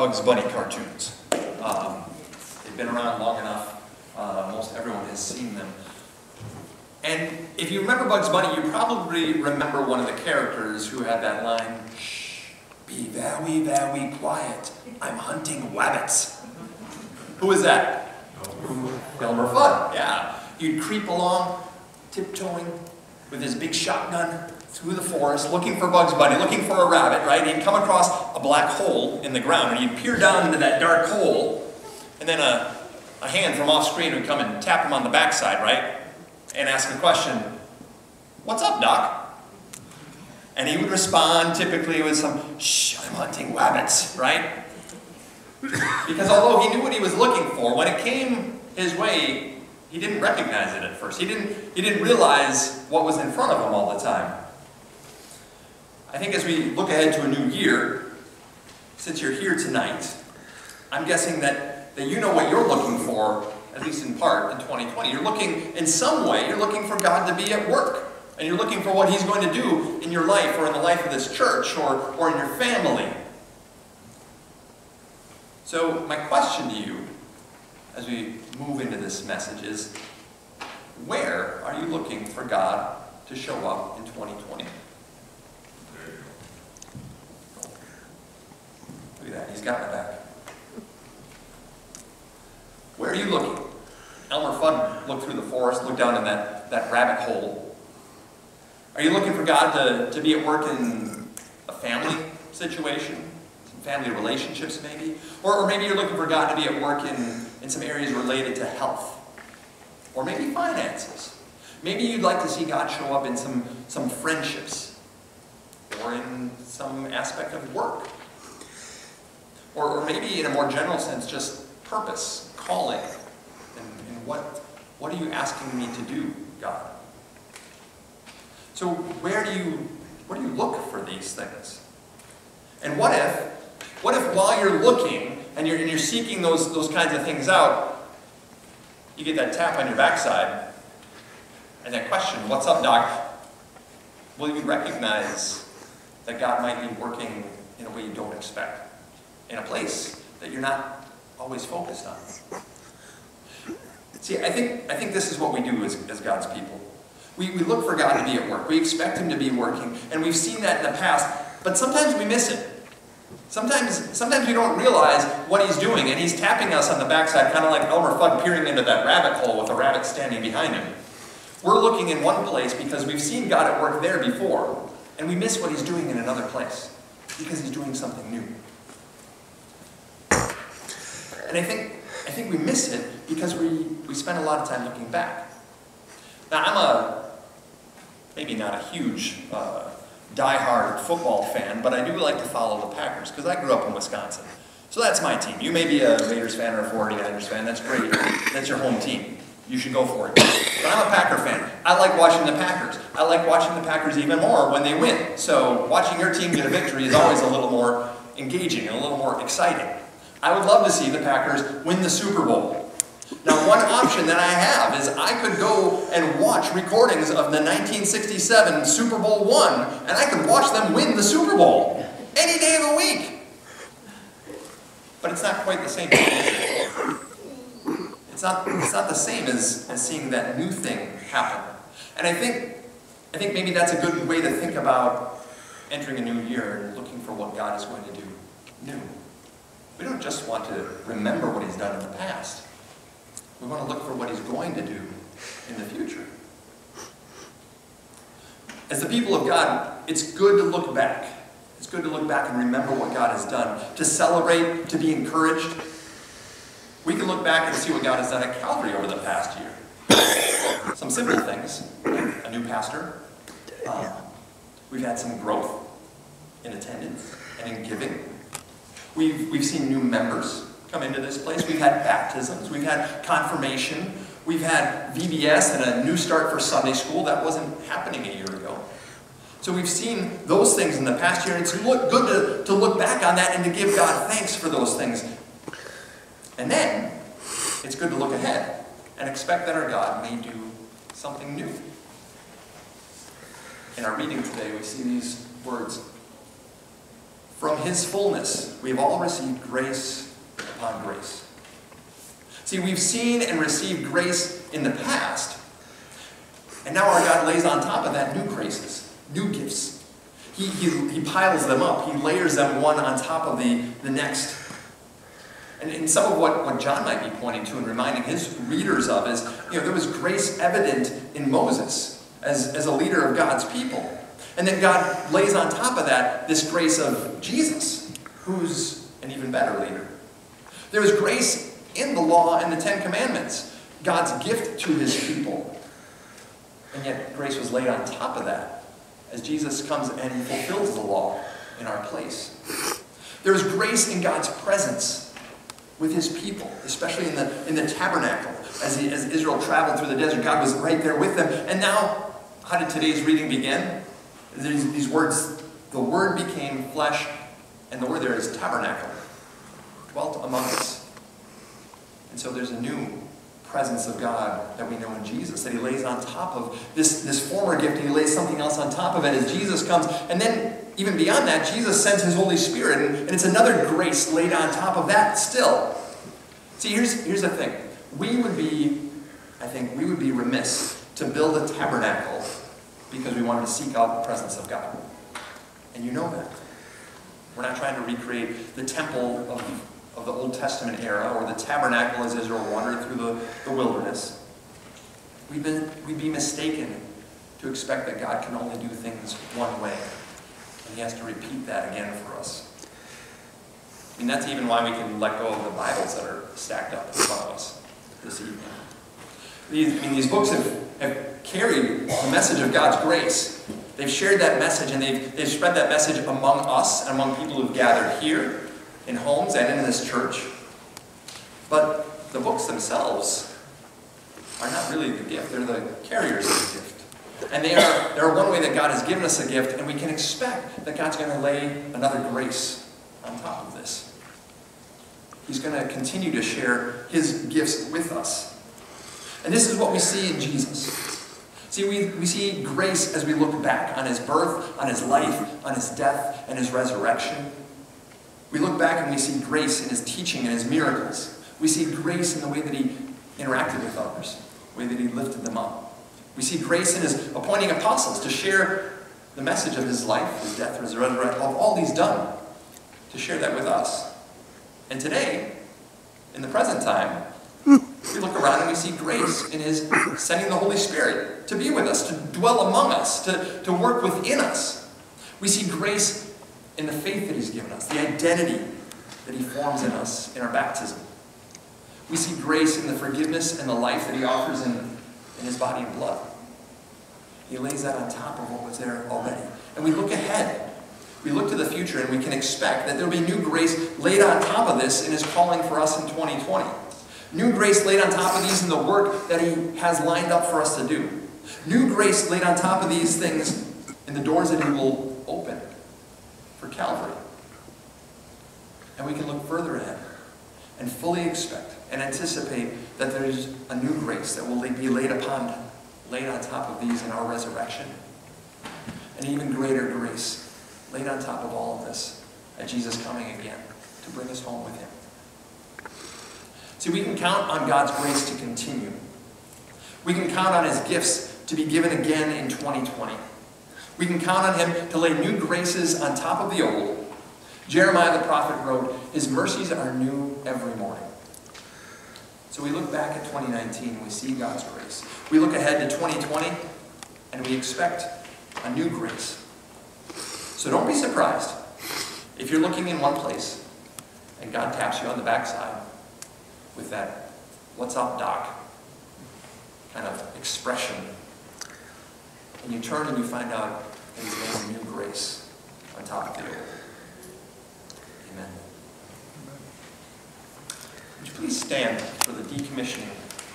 Bugs Bunny cartoons. Um, they've been around long enough. Uh, most everyone has seen them. And if you remember Bugs Bunny, you probably remember one of the characters who had that line, Shh, be very, very quiet. I'm hunting rabbits. Who is that? Elmer Fudd, yeah. You'd creep along, tiptoeing with his big shotgun through the forest, looking for Bugs Bunny, looking for a rabbit, right? He'd come across a black hole in the ground, and he'd peer down into that dark hole, and then a, a hand from off screen would come and tap him on the backside, right? And ask a question, what's up, Doc? And he would respond typically with some, shh, I'm hunting rabbits, right? Because although he knew what he was looking for, when it came his way, he didn't recognize it at first. He didn't, he didn't realize what was in front of him all the time. I think as we look ahead to a new year, since you're here tonight, I'm guessing that, that you know what you're looking for, at least in part, in 2020. You're looking, in some way, you're looking for God to be at work. And you're looking for what He's going to do in your life or in the life of this church or, or in your family. So, my question to you as we move into this message is where are you looking for God to show up in 2020? He's got my back. Where are you looking? Elmer Fudd looked through the forest, looked down in that, that rabbit hole. Are you looking for God to, to be at work in a family situation? Some family relationships, maybe? Or, or maybe you're looking for God to be at work in, in some areas related to health. Or maybe finances. Maybe you'd like to see God show up in some, some friendships. Or in some aspect of work. Or, or maybe in a more general sense, just purpose, calling. And, and what, what are you asking me to do, God? So where do you, where do you look for these things? And what if, what if while you're looking and you're, and you're seeking those, those kinds of things out, you get that tap on your backside and that question, what's up, Doc? Will you recognize that God might be working in a way you don't expect? In a place that you're not always focused on? See, I think, I think this is what we do as, as God's people. We, we look for God to be at work. We expect Him to be working. And we've seen that in the past, but sometimes we miss it. Sometimes, sometimes we don't realize what He's doing, and He's tapping us on the backside, kind of like Elmer Fudd peering into that rabbit hole with a rabbit standing behind him. We're looking in one place because we've seen God at work there before, and we miss what He's doing in another place because He's doing something new. And I think, I think we miss it because we, we spend a lot of time looking back. Now, I'm a, maybe not a huge uh, die-hard football fan, but I do like to follow the Packers because I grew up in Wisconsin. So that's my team. You may be a Raiders fan or a 49ers fan. That's great. That's your home team. You should go for it. But I'm a Packer fan. I like watching the Packers. I like watching the Packers even more when they win. So watching your team get a victory is always a little more engaging and a little more exciting. I would love to see the Packers win the Super Bowl. Now, one option that I have is I could go and watch recordings of the 1967 Super Bowl one, and I could watch them win the Super Bowl any day of the week. But it's not quite the same. It's not, it's not the same as, as seeing that new thing happen. And I think, I think maybe that's a good way to think about entering a new year and looking for what God is going to do new. We don't just want to remember what He's done in the past. We want to look for what He's going to do in the future. As the people of God, it's good to look back. It's good to look back and remember what God has done, to celebrate, to be encouraged. We can look back and see what God has done at Calvary over the past year. Some simple things, a new pastor. Um, we've had some growth in attendance and in giving. We've, we've seen new members come into this place. We've had baptisms. We've had confirmation. We've had VBS and a new start for Sunday school. That wasn't happening a year ago. So we've seen those things in the past year, and it's look, good to, to look back on that and to give God thanks for those things. And then, it's good to look ahead and expect that our God may do something new. In our reading today, we see these words From his fullness, we have all received grace upon grace. See, we've seen and received grace in the past, and now our God lays on top of that new graces, new gifts. He, he, he piles them up, he layers them one on top of the, the next. And, and some of what, what John might be pointing to and reminding his readers of is, you know, there was grace evident in Moses as, as a leader of God's people. And then God lays on top of that this grace of Jesus, who's an even better leader. There is grace in the law and the Ten Commandments, God's gift to his people. And yet grace was laid on top of that as Jesus comes and fulfills the law in our place. There is grace in God's presence with his people, especially in the, in the tabernacle. As, he, as Israel traveled through the desert, God was right there with them. And now, how did today's reading begin? These, these words, the Word became flesh, and the word there is tabernacle, dwelt among us. And so there's a new presence of God that we know in Jesus, that he lays on top of this, this former gift, and he lays something else on top of it as Jesus comes. And then, even beyond that, Jesus sends his Holy Spirit, and, and it's another grace laid on top of that still. See, here's, here's the thing. We would be, I think, we would be remiss to build a tabernacle because we wanted to seek out the presence of God. And you know that. We're not trying to recreate the temple of of the Old Testament era, or the tabernacle as Israel wandered through the, the wilderness, we'd, been, we'd be mistaken to expect that God can only do things one way. And he has to repeat that again for us. Mean, that's even why we can let go of the Bibles that are stacked up in front of us this evening. These, I mean, these books have, have carried the message of God's grace. They've shared that message and they've, they've spread that message among us and among people who've gathered here in homes and in this church. But the books themselves are not really the gift. They're the carriers of the gift. And they are, they are one way that God has given us a gift, and we can expect that God's going to lay another grace on top of this. He's going to continue to share his gifts with us. And this is what we see in Jesus. See, we, we see grace as we look back on his birth, on his life, on his death, and his resurrection. We look back and we see grace in his teaching and his miracles. We see grace in the way that he interacted with others, the way that he lifted them up. We see grace in his appointing apostles to share the message of his life, his death, his resurrection, of all he's done, to share that with us. And today, in the present time, we look around and we see grace in his sending the Holy Spirit to be with us, to dwell among us, to, to work within us. We see grace in the faith that He's given us, the identity that He forms in us in our baptism. We see grace in the forgiveness and the life that He offers in, in His body and blood. He lays that on top of what was there already. And we look ahead. We look to the future and we can expect that there will be new grace laid on top of this in His calling for us in 2020. New grace laid on top of these and the work that He has lined up for us to do. New grace laid on top of these things and the doors that He will open for Calvary. And we can look further ahead and fully expect and anticipate that there is a new grace that will be laid upon, laid on top of these in our resurrection. An even greater grace laid on top of all of this at Jesus coming again to bring us home with him. See, we can count on God's grace to continue. We can count on his gifts to be given again in 2020. We can count on him to lay new graces on top of the old. Jeremiah the prophet wrote, His mercies are new every morning. So we look back at 2019 and we see God's grace. We look ahead to 2020 and we expect a new grace. So don't be surprised if you're looking in one place and God taps you on the backside with that, what's up, Doc? kind of expression. And you turn and you find out and He's laying new grace on top of old. Amen. Would you please stand for the decommissioning